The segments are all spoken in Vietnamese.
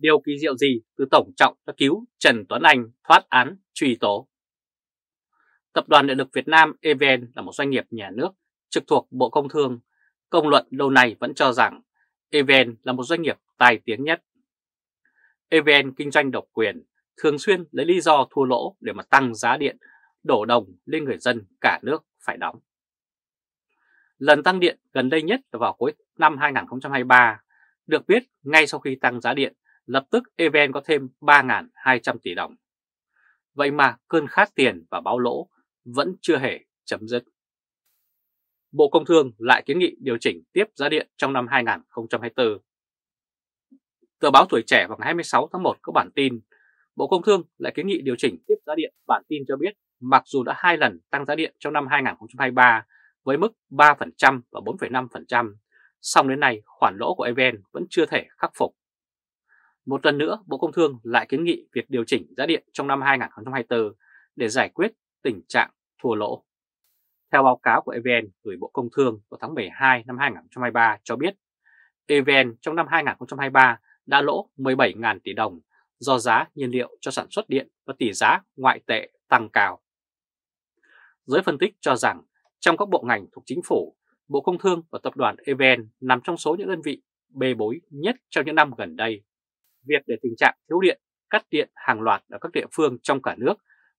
Điều kỳ diệu gì từ Tổng trọng đã cứu Trần Tuấn Anh thoát án truy tố? Tập đoàn Điện lực Việt Nam EVN là một doanh nghiệp nhà nước trực thuộc Bộ Công Thương. Công luận lâu nay vẫn cho rằng EVN là một doanh nghiệp tài tiếng nhất. EVN kinh doanh độc quyền, thường xuyên lấy lý do thua lỗ để mà tăng giá điện, đổ đồng lên người dân cả nước phải đóng. Lần tăng điện gần đây nhất là vào cuối năm 2023, được biết ngay sau khi tăng giá điện, lập tức EVN có thêm 3.200 tỷ đồng. Vậy mà cơn khát tiền và báo lỗ vẫn chưa hề chấm dứt. Bộ Công Thương lại kiến nghị điều chỉnh tiếp giá điện trong năm 2024. Tờ báo Tuổi Trẻ vào ngày 26 tháng 1 có bản tin Bộ Công Thương lại kiến nghị điều chỉnh tiếp giá điện. Bản tin cho biết mặc dù đã hai lần tăng giá điện trong năm 2023 với mức 3% và 4,5%, song đến nay khoản lỗ của EVN vẫn chưa thể khắc phục. Một lần nữa, Bộ Công Thương lại kiến nghị việc điều chỉnh giá điện trong năm 2024 để giải quyết tình trạng thua lỗ. Theo báo cáo của EVN gửi Bộ Công Thương vào tháng 12 năm 2023 cho biết, EVN trong năm 2023 đã lỗ 17.000 tỷ đồng do giá nhiên liệu cho sản xuất điện và tỷ giá ngoại tệ tăng cao. Giới phân tích cho rằng trong các bộ ngành thuộc chính phủ, Bộ Công Thương và Tập đoàn EVN nằm trong số những đơn vị bê bối nhất trong những năm gần đây. Việc để tình trạng thiếu điện, cắt điện hàng loạt ở các địa phương trong cả nước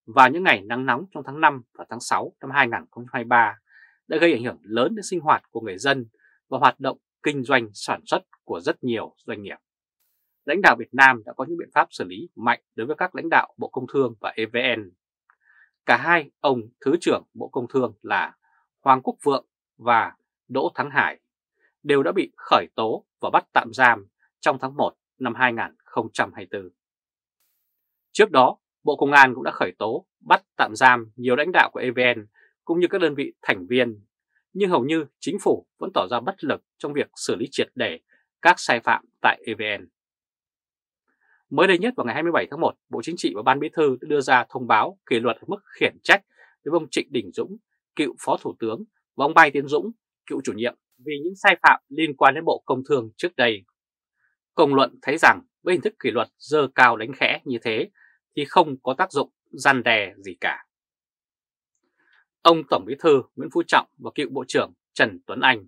và những ngày nắng nóng trong tháng 5 và tháng 6 năm 2023 đã gây ảnh hưởng lớn đến sinh hoạt của người dân và hoạt động kinh doanh sản xuất của rất nhiều doanh nghiệp. Lãnh đạo Việt Nam đã có những biện pháp xử lý mạnh đối với các lãnh đạo Bộ Công Thương và EVN. Cả hai ông Thứ trưởng Bộ Công Thương là Hoàng Quốc Vượng và Đỗ Thắng Hải đều đã bị khởi tố và bắt tạm giam trong tháng 1 năm 2024. Trước đó, Bộ Công an cũng đã khởi tố, bắt tạm giam nhiều lãnh đạo của EVN cũng như các đơn vị thành viên, nhưng hầu như chính phủ vẫn tỏ ra bất lực trong việc xử lý triệt để các sai phạm tại EVN. Mới đây nhất vào ngày 27 tháng 1, Bộ Chính trị và Ban Bí thư đã đưa ra thông báo kỷ luật mức khiển trách với ông Trịnh Đình Dũng, cựu Phó Thủ tướng và ông Mai Tiến Dũng, cựu chủ nhiệm vì những sai phạm liên quan đến Bộ Công Thương trước đây. Công luận thấy rằng với hình thức kỷ luật dơ cao đánh khẽ như thế thì không có tác dụng gian đè gì cả. Ông Tổng Bí thư Nguyễn Phú Trọng và cựu Bộ trưởng Trần Tuấn Anh.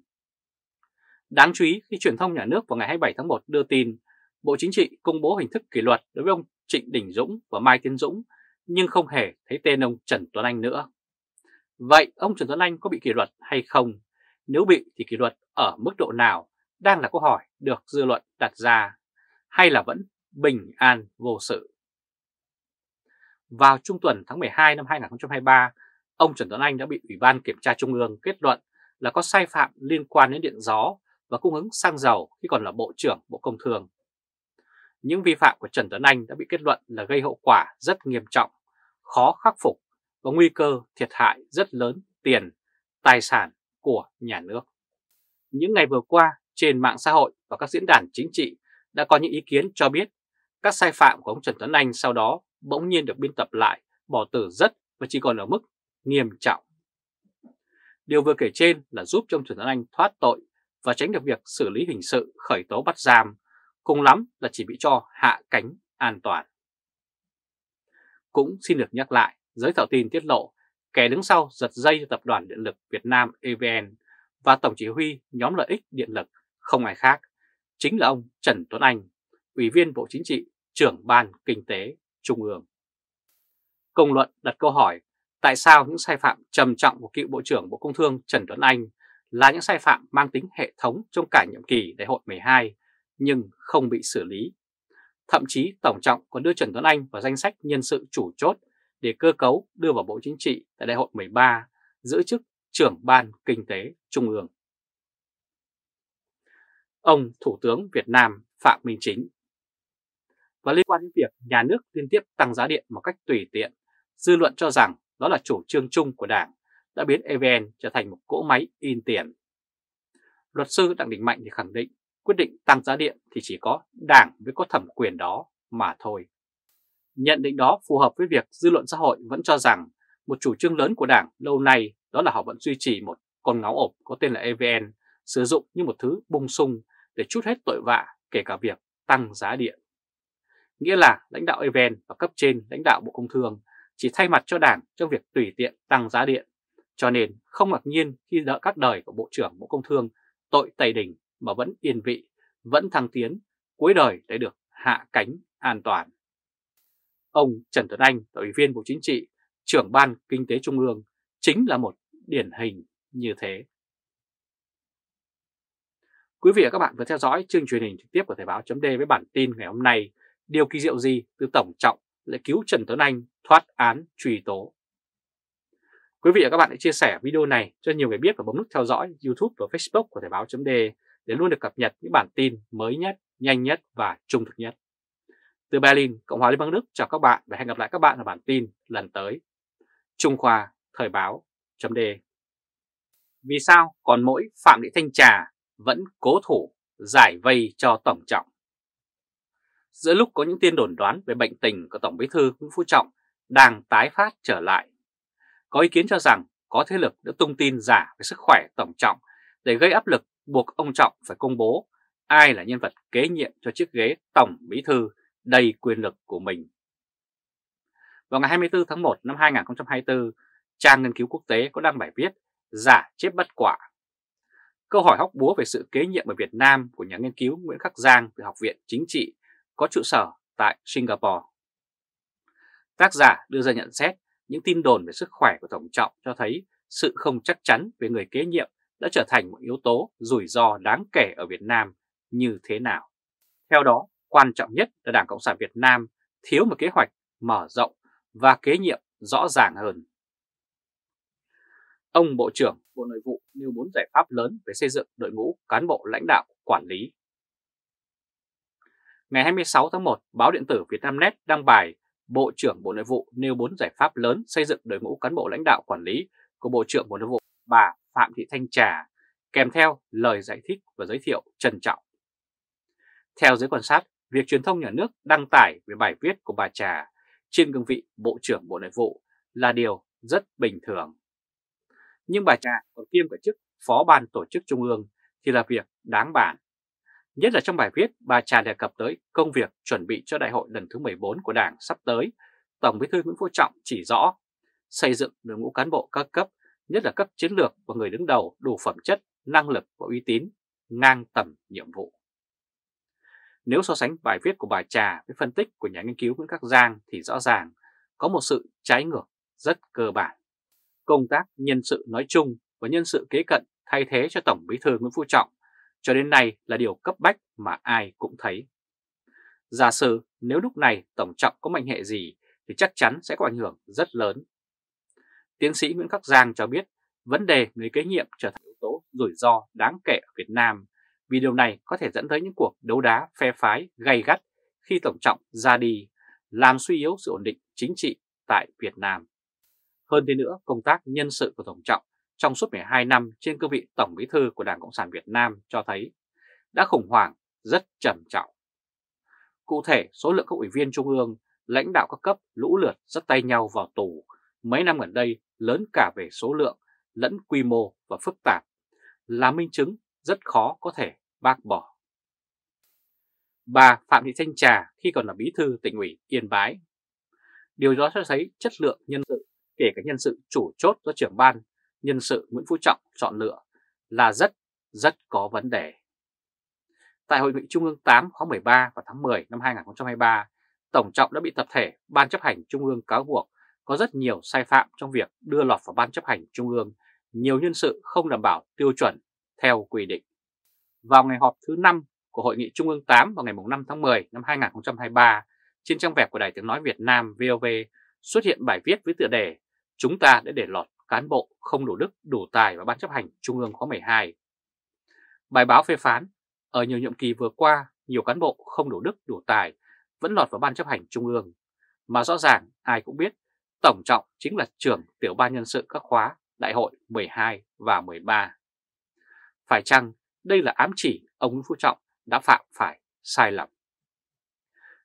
Đáng chú ý, khi truyền thông nhà nước vào ngày 27 tháng 1 đưa tin, Bộ Chính trị công bố hình thức kỷ luật đối với ông Trịnh Đình Dũng và Mai Tiến Dũng, nhưng không hề thấy tên ông Trần Tuấn Anh nữa. Vậy ông Trần Tuấn Anh có bị kỷ luật hay không? Nếu bị thì kỷ luật ở mức độ nào đang là câu hỏi được dư luận đặt ra hay là vẫn bình an vô sự? Vào trung tuần tháng 12 năm 2023, ông Trần Tuấn Anh đã bị Ủy ban Kiểm tra Trung ương kết luận là có sai phạm liên quan đến điện gió và cung ứng xăng dầu khi còn là Bộ trưởng Bộ Công Thương. Những vi phạm của Trần Tuấn Anh đã bị kết luận là gây hậu quả rất nghiêm trọng, khó khắc phục và nguy cơ thiệt hại rất lớn tiền, tài sản của nhà nước. Những ngày vừa qua, trên mạng xã hội và các diễn đàn chính trị đã có những ý kiến cho biết các sai phạm của ông Trần Tuấn Anh sau đó bỗng nhiên được biên tập lại, bỏ từ rất và chỉ còn ở mức nghiêm trọng. Điều vừa kể trên là giúp cho ông Trần Tuấn Anh thoát tội và tránh được việc xử lý hình sự khởi tố bắt giam, cùng lắm là chỉ bị cho hạ cánh an toàn. Cũng xin được nhắc lại, giới thảo tin tiết lộ, kẻ đứng sau giật dây cho Tập đoàn Điện lực Việt Nam EVN và Tổng chỉ huy nhóm lợi ích điện lực không ai khác, chính là ông Trần Tuấn Anh, Ủy viên Bộ Chính trị, trưởng Ban Kinh tế Trung ương. Công luận đặt câu hỏi tại sao những sai phạm trầm trọng của cựu Bộ trưởng Bộ Công Thương Trần Tuấn Anh là những sai phạm mang tính hệ thống trong cả nhiệm kỳ đại hội 12 nhưng không bị xử lý. Thậm chí Tổng trọng còn đưa Trần Tuấn Anh vào danh sách nhân sự chủ chốt để cơ cấu đưa vào Bộ Chính trị tại đại hội 13 giữ chức trưởng Ban Kinh tế Trung ương. Ông Thủ tướng Việt Nam Phạm Minh Chính và liên quan đến việc nhà nước liên tiếp tăng giá điện một cách tùy tiện, dư luận cho rằng đó là chủ trương chung của Đảng đã biến EVN trở thành một cỗ máy in tiền. Luật sư Đặng Đình Mạnh thì khẳng định quyết định tăng giá điện thì chỉ có Đảng mới có thẩm quyền đó mà thôi. Nhận định đó phù hợp với việc dư luận xã hội vẫn cho rằng một chủ trương lớn của Đảng lâu nay đó là họ vẫn duy trì một con ngáo ộp có tên là EVN sử dụng như một thứ bung sung để chút hết tội vạ kể cả việc tăng giá điện. nghĩa là lãnh đạo evn và cấp trên lãnh đạo Bộ Công Thương chỉ thay mặt cho Đảng trong việc tùy tiện tăng giá điện, cho nên không ngạc nhiên khi đỡ các đời của Bộ trưởng Bộ Công Thương tội tày đình mà vẫn yên vị, vẫn thăng tiến, cuối đời để được hạ cánh an toàn. Ông Trần Tuấn Anh, Ủy viên Bộ Chính trị, trưởng Ban Kinh tế Trung ương, chính là một điển hình như thế. Quý vị và các bạn vừa theo dõi chương truyền hình trực tiếp của Thời báo chấm với bản tin ngày hôm nay Điều kỳ diệu gì từ Tổng Trọng lại cứu Trần Tuấn Anh thoát án truy tố. Quý vị và các bạn hãy chia sẻ video này cho nhiều người biết và bấm nút theo dõi YouTube và Facebook của Thời báo chấm để luôn được cập nhật những bản tin mới nhất, nhanh nhất và trung thực nhất. Từ Berlin, Cộng hòa Liên bang Đức chào các bạn và hẹn gặp lại các bạn ở bản tin lần tới. Trung Khoa Thời báo chấm Vì sao còn mỗi Phạm Thị Thanh Trà vẫn cố thủ giải vây cho Tổng Trọng? Giữa lúc có những tiên đồn đoán về bệnh tình của Tổng Bí thư Nguyễn Phú Trọng đang tái phát trở lại, có ý kiến cho rằng có thế lực đã tung tin giả về sức khỏe Tổng Trọng để gây áp lực buộc ông Trọng phải công bố ai là nhân vật kế nhiệm cho chiếc ghế Tổng Bí thư đầy quyền lực của mình. Vào ngày 24 tháng 1 năm 2024, trang nghiên cứu quốc tế có đăng bài viết Giả chết bất quả. Câu hỏi hóc búa về sự kế nhiệm ở Việt Nam của nhà nghiên cứu Nguyễn Khắc Giang từ Học viện Chính trị có trụ sở tại Singapore. Tác giả đưa ra nhận xét những tin đồn về sức khỏe của Tổng Trọng cho thấy sự không chắc chắn về người kế nhiệm đã trở thành một yếu tố rủi ro đáng kể ở Việt Nam như thế nào. Theo đó, quan trọng nhất là Đảng Cộng sản Việt Nam thiếu một kế hoạch mở rộng và kế nhiệm rõ ràng hơn. Ông Bộ trưởng Bộ Nội vụ nêu bốn giải pháp lớn về xây dựng đội ngũ cán bộ lãnh đạo quản lý Ngày 26 tháng 1, báo điện tử Vietnamnet đăng bài Bộ trưởng Bộ Nội vụ nêu 4 giải pháp lớn xây dựng đội ngũ cán bộ lãnh đạo quản lý của Bộ trưởng Bộ Nội vụ bà Phạm Thị Thanh Trà, kèm theo lời giải thích và giới thiệu trân trọng. Theo giới quan sát, việc truyền thông nhà nước đăng tải về bài viết của bà Trà trên cương vị Bộ trưởng Bộ Nội vụ là điều rất bình thường. Nhưng bà Trà còn kiêm cả chức Phó ban Tổ chức Trung ương thì là việc đáng bàn. Nhất là trong bài viết, bà Trà đề cập tới công việc chuẩn bị cho đại hội lần thứ 14 của Đảng sắp tới. Tổng bí thư Nguyễn Phú Trọng chỉ rõ xây dựng đội ngũ cán bộ các cấp, nhất là cấp chiến lược và người đứng đầu đủ phẩm chất, năng lực và uy tín, ngang tầm nhiệm vụ. Nếu so sánh bài viết của bà Trà với phân tích của nhà nghiên cứu Nguyễn Khắc Giang thì rõ ràng có một sự trái ngược rất cơ bản. Công tác nhân sự nói chung và nhân sự kế cận thay thế cho Tổng bí thư Nguyễn Phú Trọng cho đến nay là điều cấp bách mà ai cũng thấy. Giả sử nếu lúc này Tổng trọng có mệnh hệ gì thì chắc chắn sẽ có ảnh hưởng rất lớn. Tiến sĩ Nguyễn Khắc Giang cho biết vấn đề người kế nhiệm trở thành yếu tố rủi ro đáng kể ở Việt Nam vì điều này có thể dẫn tới những cuộc đấu đá phe phái gay gắt khi Tổng trọng ra đi, làm suy yếu sự ổn định chính trị tại Việt Nam. Hơn thế nữa, công tác nhân sự của Tổng trọng trong suốt 12 năm trên cương vị Tổng Bí thư của Đảng Cộng sản Việt Nam cho thấy đã khủng hoảng rất trầm trọng. Cụ thể, số lượng các ủy viên trung ương, lãnh đạo các cấp lũ lượt rất tay nhau vào tù mấy năm gần đây lớn cả về số lượng lẫn quy mô và phức tạp, là minh chứng rất khó có thể bác bỏ. Bà Phạm Thị Thanh Trà khi còn là bí thư tỉnh ủy Yên Bái. Điều đó cho thấy chất lượng nhân sự, kể cả nhân sự chủ chốt do trưởng ban nhân sự Nguyễn Phú Trọng chọn lựa là rất, rất có vấn đề. Tại Hội nghị Trung ương 8 khóa 13 vào tháng 10 năm 2023, Tổng Trọng đã bị tập thể Ban chấp hành Trung ương cáo buộc có rất nhiều sai phạm trong việc đưa lọt vào Ban chấp hành Trung ương nhiều nhân sự không đảm bảo tiêu chuẩn theo quy định. Vào ngày họp thứ 5 của Hội nghị Trung ương 8 vào ngày 5 tháng 10 năm 2023, trên trang web của Đài Tiếng Nói Việt Nam VOV xuất hiện bài viết với tựa đề Chúng ta đã để lọt cán bộ không đủ đức đủ tài vào Ban chấp hành Trung ương khóa 12. Bài báo phê phán, ở nhiều nhiệm kỳ vừa qua, nhiều cán bộ không đủ đức đủ tài vẫn lọt vào Ban chấp hành Trung ương. Mà rõ ràng ai cũng biết, Tổng trọng chính là trưởng tiểu ban nhân sự các khóa Đại hội 12 và 13. Phải chăng đây là ám chỉ ông Nguyễn Phú Trọng đã phạm phải sai lầm?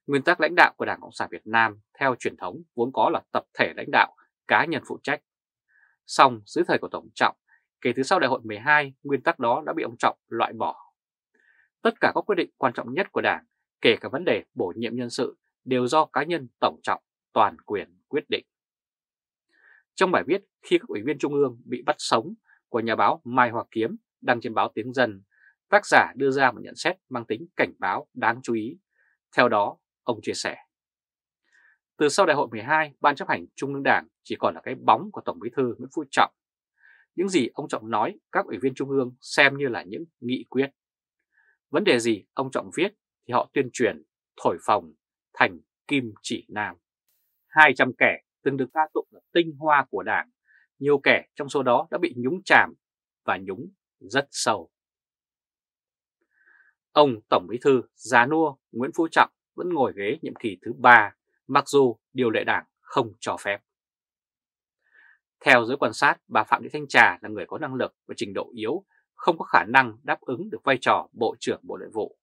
Nguyên tắc lãnh đạo của Đảng Cộng sản Việt Nam theo truyền thống vốn có là tập thể lãnh đạo, cá nhân phụ trách Song dưới thời của Tổng Trọng, kể từ sau đại hội 12, nguyên tắc đó đã bị ông Trọng loại bỏ. Tất cả các quyết định quan trọng nhất của Đảng, kể cả vấn đề bổ nhiệm nhân sự, đều do cá nhân tổng trọng toàn quyền quyết định. Trong bài viết khi các ủy viên Trung ương bị bắt sống của nhà báo Mai Hoa Kiếm đăng trên báo Tiếng Dân, tác giả đưa ra một nhận xét mang tính cảnh báo đáng chú ý. Theo đó, ông chia sẻ. Từ sau đại hội 12, Ban chấp hành Trung ương Đảng chỉ còn là cái bóng của Tổng bí thư Nguyễn Phú Trọng. Những gì ông Trọng nói, các ủy viên Trung ương xem như là những nghị quyết. Vấn đề gì ông Trọng viết thì họ tuyên truyền, thổi phồng thành kim chỉ nam. 200 kẻ từng được ca tụng là tinh hoa của Đảng, nhiều kẻ trong số đó đã bị nhúng chàm và nhúng rất sâu. Ông Tổng Bí thư Già Nua Nguyễn Phú Trọng vẫn ngồi ghế nhiệm kỳ thứ ba, mặc dù điều lệ đảng không cho phép. Theo giới quan sát, bà Phạm Thị Thanh Trà là người có năng lực và trình độ yếu, không có khả năng đáp ứng được vai trò Bộ trưởng Bộ Nội vụ.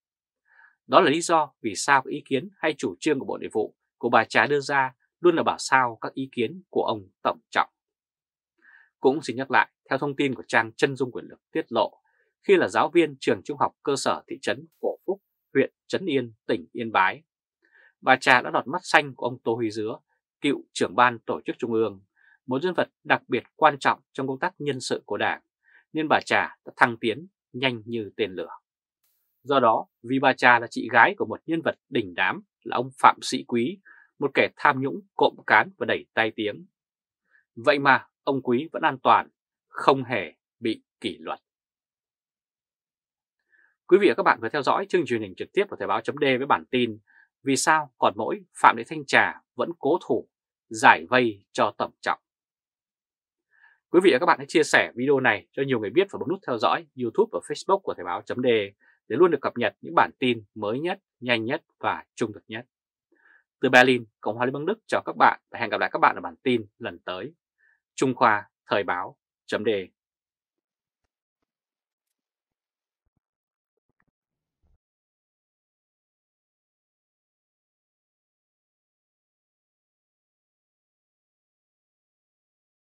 Đó là lý do vì sao các ý kiến hay chủ trương của Bộ Nội vụ của bà Trà đưa ra luôn là bảo sao các ý kiến của ông Tổng Trọng. Cũng xin nhắc lại, theo thông tin của trang chân dung quyền lực tiết lộ, khi là giáo viên trường trung học cơ sở thị trấn Cổ Phúc, huyện Trấn Yên, tỉnh Yên Bái, bà Trà đã đọt mắt xanh của ông Tô Huy Dứa, cựu trưởng ban tổ chức trung ương, một nhân vật đặc biệt quan trọng trong công tác nhân sự của Đảng, nên bà Trà đã thăng tiến nhanh như tên lửa. Do đó, vì bà Trà là chị gái của một nhân vật đỉnh đám là ông Phạm Sĩ Quý, một kẻ tham nhũng, cộm cán và đẩy tai tiếng. Vậy mà ông Quý vẫn an toàn, không hề bị kỷ luật. Quý vị và các bạn vừa theo dõi chương truyền hình trực tiếp của Thời báo chấm với bản tin vì sao còn mỗi Phạm Thị Thanh Trà vẫn cố thủ giải vây cho Tổng Trọng. Quý vị và các bạn hãy chia sẻ video này cho nhiều người biết và bấm nút theo dõi YouTube và Facebook của Thời báo chấm để luôn được cập nhật những bản tin mới nhất, nhanh nhất và trung thực nhất. Từ Berlin, Cộng hòa Liên bang Đức chào các bạn và hẹn gặp lại các bạn ở bản tin lần tới. Trung Khoa Thời báo chấm